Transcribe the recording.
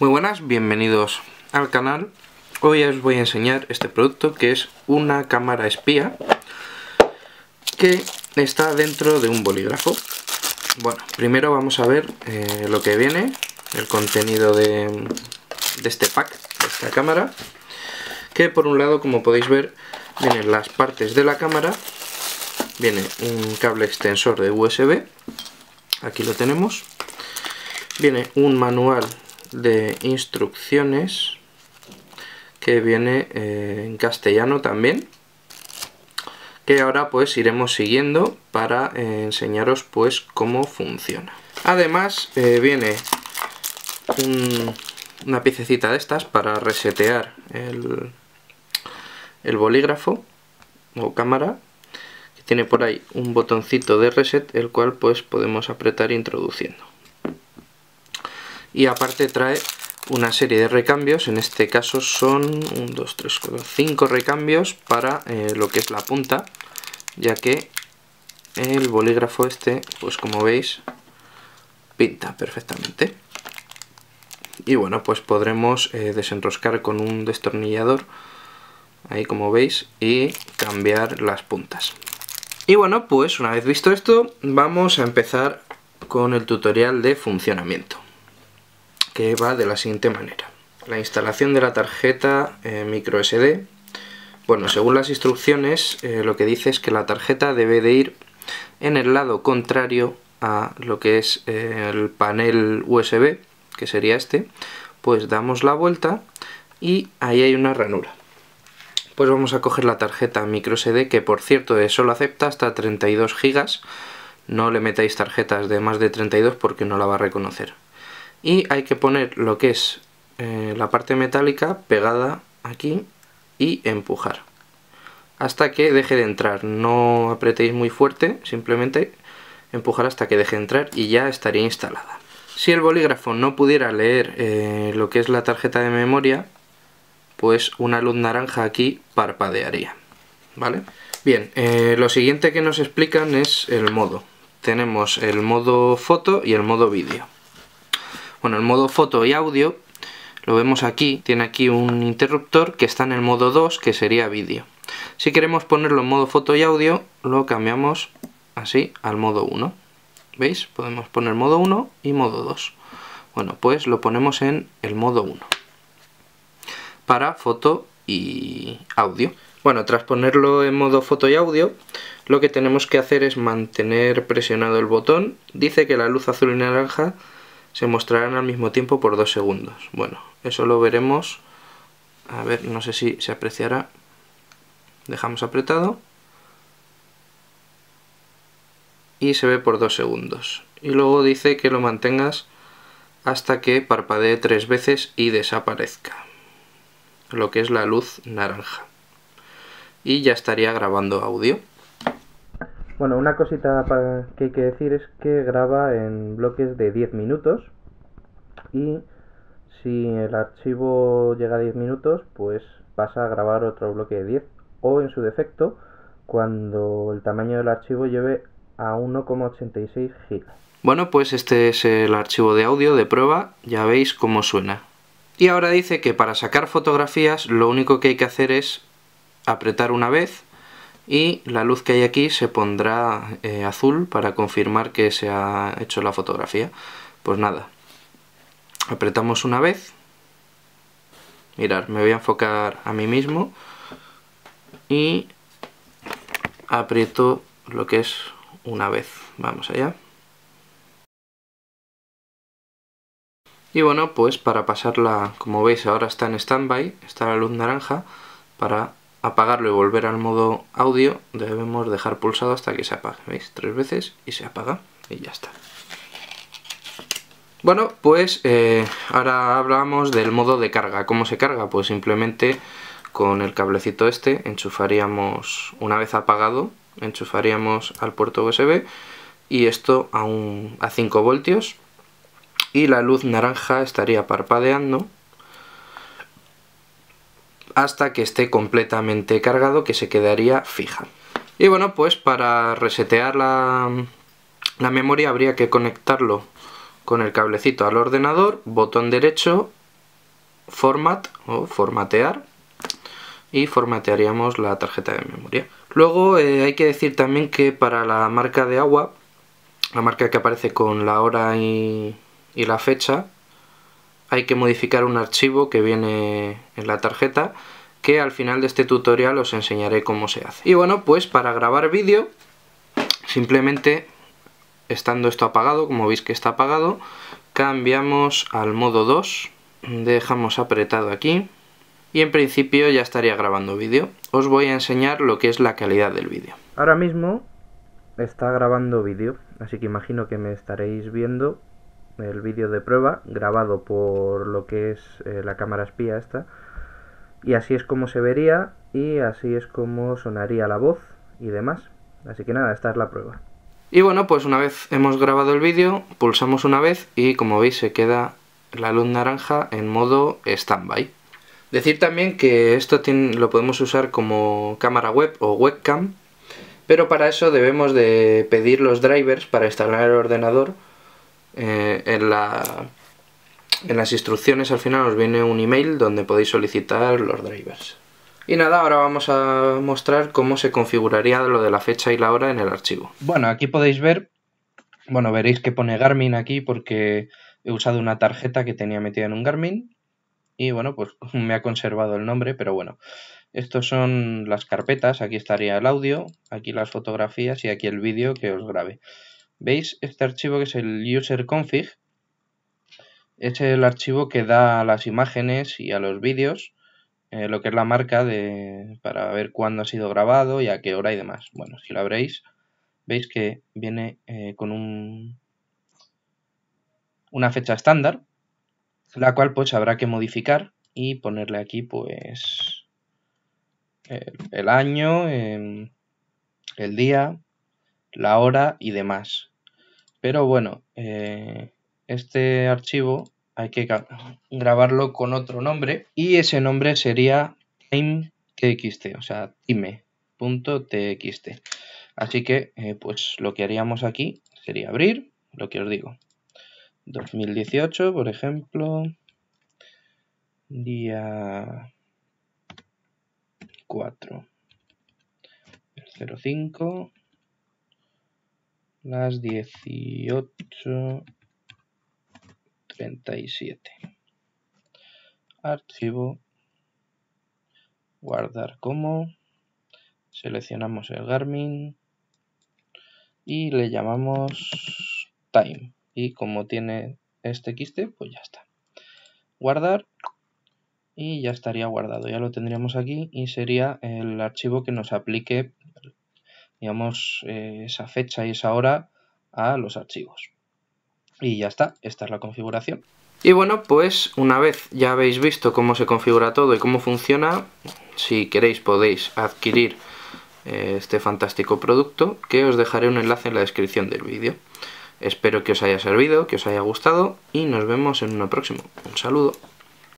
Muy buenas, bienvenidos al canal. Hoy os voy a enseñar este producto que es una cámara espía que está dentro de un bolígrafo. Bueno, primero vamos a ver eh, lo que viene, el contenido de, de este pack, de esta cámara. Que por un lado, como podéis ver, vienen las partes de la cámara, viene un cable extensor de USB, aquí lo tenemos, viene un manual de instrucciones que viene eh, en castellano también que ahora pues iremos siguiendo para eh, enseñaros pues cómo funciona. Además eh, viene una piececita de estas para resetear el, el bolígrafo o cámara que tiene por ahí un botoncito de reset el cual pues podemos apretar introduciendo y aparte trae una serie de recambios, en este caso son 1, 2, 3, 4, 5 recambios para eh, lo que es la punta, ya que el bolígrafo este, pues como veis, pinta perfectamente. Y bueno, pues podremos eh, desenroscar con un destornillador, ahí como veis, y cambiar las puntas. Y bueno, pues una vez visto esto, vamos a empezar con el tutorial de funcionamiento que va de la siguiente manera. La instalación de la tarjeta eh, micro SD. Bueno, según las instrucciones, eh, lo que dice es que la tarjeta debe de ir en el lado contrario a lo que es eh, el panel USB, que sería este. Pues damos la vuelta y ahí hay una ranura. Pues vamos a coger la tarjeta micro SD, que por cierto solo acepta hasta 32 GB. No le metáis tarjetas de más de 32 porque no la va a reconocer y hay que poner lo que es eh, la parte metálica pegada aquí y empujar. Hasta que deje de entrar. No apretéis muy fuerte simplemente empujar hasta que deje de entrar y ya estaría instalada. Si el bolígrafo no pudiera leer eh, lo que es la tarjeta de memoria pues una luz naranja aquí parpadearía ¿vale? bien, eh, lo siguiente que nos explican es el modo. Tenemos el modo foto y el modo vídeo bueno, el modo foto y audio lo vemos aquí, tiene aquí un interruptor que está en el modo 2 que sería vídeo. Si queremos ponerlo en modo foto y audio lo cambiamos así al modo 1. ¿Veis? Podemos poner modo 1 y modo 2. Bueno, pues lo ponemos en el modo 1 para foto y audio. Bueno, tras ponerlo en modo foto y audio, lo que tenemos que hacer es mantener presionado el botón. Dice que la luz azul y naranja se mostrarán al mismo tiempo por dos segundos. Bueno, eso lo veremos. A ver, no sé si se apreciará. Dejamos apretado. Y se ve por dos segundos. Y luego dice que lo mantengas hasta que parpadee tres veces y desaparezca. Lo que es la luz naranja. Y ya estaría grabando audio. Bueno, una cosita que hay que decir es que graba en bloques de 10 minutos y si el archivo llega a 10 minutos pues pasa a grabar otro bloque de 10 o en su defecto cuando el tamaño del archivo lleve a 1,86 GB. Bueno, pues este es el archivo de audio de prueba, ya veis cómo suena. Y ahora dice que para sacar fotografías lo único que hay que hacer es apretar una vez y la luz que hay aquí se pondrá eh, azul para confirmar que se ha hecho la fotografía. Pues nada, apretamos una vez, mirad, me voy a enfocar a mí mismo y aprieto lo que es una vez, vamos allá. Y bueno, pues para pasarla, como veis ahora está en standby, está la luz naranja, para apagarlo y volver al modo audio debemos dejar pulsado hasta que se apague, ¿veis? Tres veces y se apaga y ya está. Bueno, pues eh, ahora hablamos del modo de carga. ¿Cómo se carga? Pues simplemente con el cablecito este enchufaríamos, una vez apagado, enchufaríamos al puerto USB y esto a, un, a 5 voltios y la luz naranja estaría parpadeando hasta que esté completamente cargado que se quedaría fija. Y bueno, pues para resetear la, la memoria habría que conectarlo con el cablecito al ordenador, botón derecho format o formatear y formatearíamos la tarjeta de memoria. Luego eh, hay que decir también que para la marca de agua, la marca que aparece con la hora y, y la fecha, hay que modificar un archivo que viene en la tarjeta que al final de este tutorial os enseñaré cómo se hace. Y bueno, pues para grabar vídeo, simplemente estando esto apagado, como veis que está apagado, cambiamos al modo 2, dejamos apretado aquí y en principio ya estaría grabando vídeo. Os voy a enseñar lo que es la calidad del vídeo. Ahora mismo está grabando vídeo, así que imagino que me estaréis viendo el vídeo de prueba grabado por lo que es eh, la cámara espía esta y así es como se vería y así es como sonaría la voz y demás. Así que nada, esta es la prueba. Y bueno, pues una vez hemos grabado el vídeo, pulsamos una vez y como veis se queda la luz naranja en modo standby. Decir también que esto lo podemos usar como cámara web o webcam, pero para eso debemos de pedir los drivers para instalar el ordenador eh, en la en las instrucciones al final os viene un email donde podéis solicitar los drivers. Y nada, ahora vamos a mostrar cómo se configuraría lo de la fecha y la hora en el archivo. Bueno, aquí podéis ver, bueno, veréis que pone Garmin aquí porque he usado una tarjeta que tenía metida en un Garmin y bueno, pues me ha conservado el nombre, pero bueno. Estos son las carpetas, aquí estaría el audio, aquí las fotografías y aquí el vídeo que os grabe. ¿Veis este archivo que es el user config? es el archivo que da a las imágenes y a los vídeos eh, lo que es la marca de, para ver cuándo ha sido grabado y a qué hora y demás. Bueno, si lo abréis, veis que viene eh, con un, una fecha estándar, la cual pues habrá que modificar y ponerle aquí pues el, año, em, el día, la hora y demás. Pero bueno, eh, este archivo hay que grabarlo con otro nombre y ese nombre sería time.txt, o sea, time.txt. Así que, eh, pues lo que haríamos aquí sería abrir, lo que os digo, 2018, por ejemplo, día 4, 05, las 18 37. Archivo. Guardar como. Seleccionamos el Garmin. Y le llamamos Time. Y como tiene este XT, pues ya está. Guardar. Y ya estaría guardado. Ya lo tendríamos aquí y sería el archivo que nos aplique, digamos, eh, esa fecha y esa hora a los archivos. Y ya está, esta es la configuración. Y bueno, pues una vez ya habéis visto cómo se configura todo y cómo funciona, si queréis podéis adquirir eh, este fantástico producto que os dejaré un enlace en la descripción del vídeo. Espero que os haya servido, que os haya gustado y nos vemos en uno próximo. Un saludo.